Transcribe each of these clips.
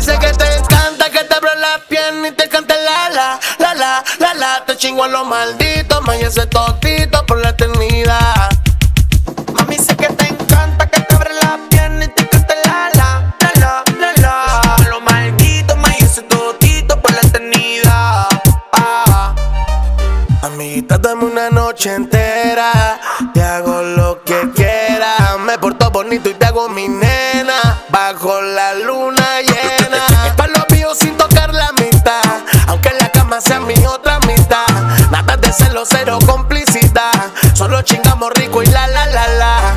dice que te encanta que te abran las piernas y te cante la la, la la, la la. Te chingo a los malditos, maya ese totito por la eternidad. Mami, sé que te encanta que te abran las piernas y te cante la la, la la, la la. Te los malditos, maya totito por la eternidad. Ah. Amiguita, dame una noche entera, te hago lo que quieras. Me porto bonito y te hago mi nena, bajo la luna de celo, cero complicidad. Solo chingamos rico y la la la la.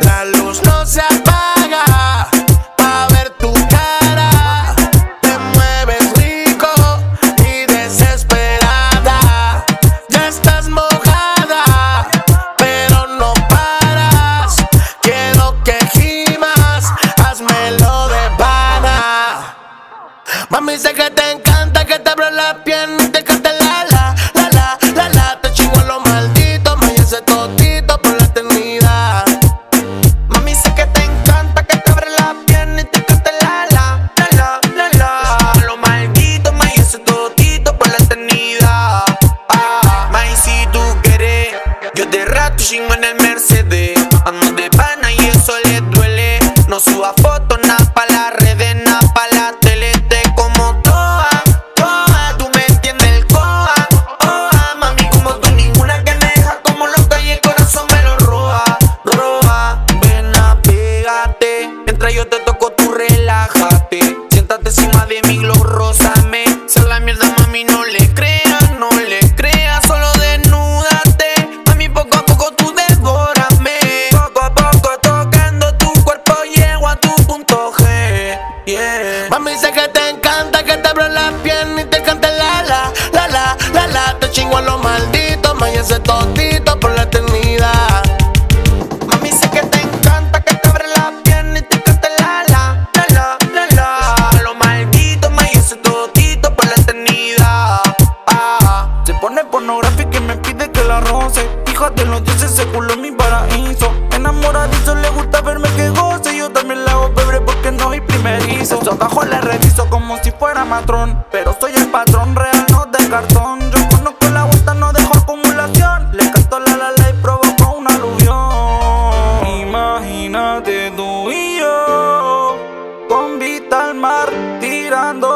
La luz no se apaga. Pa' ver tu cara. Te mueves rico y desesperada. Ya estás mojada, pero no paras. Quiero que gimas, házmelo de pana. Mami, sé que te encanta Mercedes. Ando de pana y eso le duele. No suba fotos, nada pa' la redes, nada pa' la tele. Te como toa, toa, tú me entiendes el coa. Oa, mami, como tú ninguna que me deja como loca y el corazón me lo roba, roba. Ven, apégate, mientras yo te pero soy el patrón real, no de cartón. Yo conozco la vuelta, no dejo acumulación. Le canto la la la y provocó un aluvión. Imagínate tú y yo, con Vital Mar tirando.